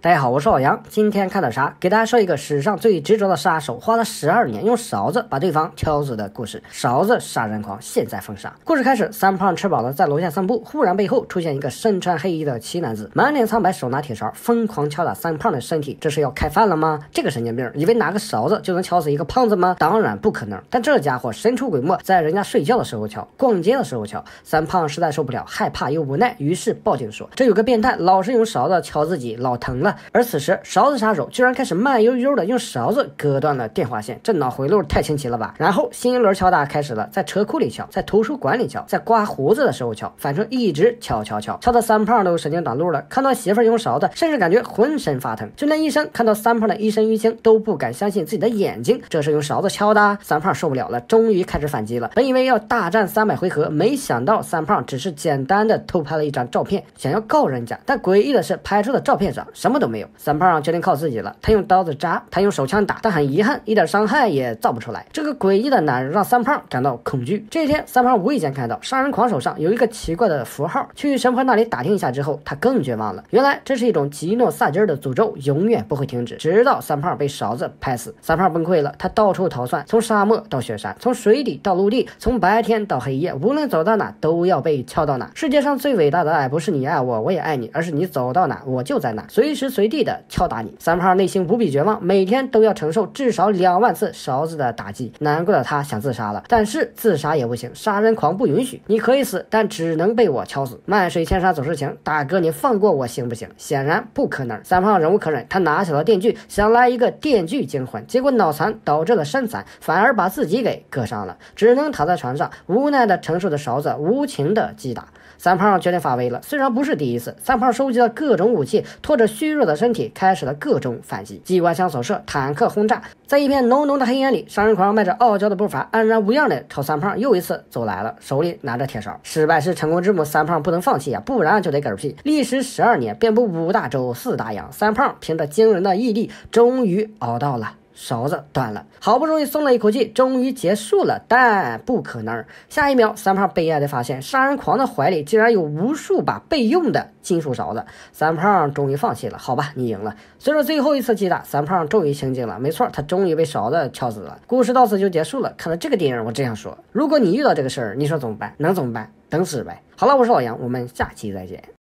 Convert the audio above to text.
大家好，我是老杨。今天看点啥？给大家说一个史上最执着的杀手，花了十二年用勺子把对方敲死的故事。勺子杀人狂现在封杀。故事开始，三胖吃饱了，在楼下散步，忽然背后出现一个身穿黑衣的奇男子，满脸苍白，手拿铁勺，疯狂敲打三胖的身体。这是要开饭了吗？这个神经病以为拿个勺子就能敲死一个胖子吗？当然不可能。但这家伙神出鬼没，在人家睡觉的时候敲，逛街的时候敲。三胖实在受不了，害怕又无奈，于是报警说：“这有个变态，老是用勺子敲自己，老疼了。”而此时，勺子杀手居然开始慢悠悠的用勺子割断了电话线，这脑回路太清奇了吧？然后新一轮敲打开始了，在车库里敲，在图书馆里敲，在刮胡子的时候敲，反正一直敲敲敲，敲的三胖都神经短路了。看到媳妇用勺子，甚至感觉浑身发疼。就连医生看到三胖的一身淤青，都不敢相信自己的眼睛，这是用勺子敲的。三胖受不了了，终于开始反击了。本以为要大战三百回合，没想到三胖只是简单的偷拍了一张照片，想要告人家。但诡异的是，拍出的照片上什么都没有。三胖决定靠自己了。他用刀子扎，他用手枪打，但很遗憾，一点伤害也造不出来。这个诡异的男人让三胖感到恐惧。这一天，三胖无意间看到杀人狂手上有一个奇怪的符号，去神婆那里打听一下之后，他更绝望了。原来这是一种吉诺萨金的诅咒，永远不会停止，直到三胖被勺子拍死。三胖崩溃了，他到处逃窜，从沙漠到雪山，从水底到陆地，从白天到黑夜，无论走到哪都要被敲到哪。世界上最伟大的爱不是你爱我，我也爱你，而是你走到哪我就在哪，随时随地的敲打你。三胖内心无比绝望，每天都要承受至少两万次勺子的打击。难过的他想自杀了，但是自杀也不行，杀人狂不允许。你可以死，但只能被我敲死。漫水千山总是情，大哥你放过我行不行？显然不可能。三胖忍无可忍，他拿起了电锯，想来一个电锯惊魂，结果脑残导致了身残，反而把自己给割伤了，只能躺在床上，无奈的承受着勺子无情的击打。三胖决定发威了，虽然不是第一次。三胖收集了各种武器，拖着虚弱的身体，开始了各种反击：机关枪扫射、坦克轰炸。在一片浓浓的黑烟里，杀人狂迈着傲娇的步伐，安然无恙的朝三胖又一次走来了，手里拿着铁勺。失败是成功之母，三胖不能放弃啊，不然就得嗝屁。历时十二年，遍布五大洲、四大洋，三胖凭着惊人的毅力，终于熬到了。勺子断了，好不容易松了一口气，终于结束了，但不可能。下一秒，三胖悲哀的发现，杀人狂的怀里竟然有无数把备用的金属勺子。三胖终于放弃了，好吧，你赢了。随着最后一次击打，三胖终于清静了。没错，他终于被勺子敲死了。故事到此就结束了。看了这个电影，我这样说：如果你遇到这个事儿，你说怎么办？能怎么办？等死呗。好了，我是老杨，我们下期再见。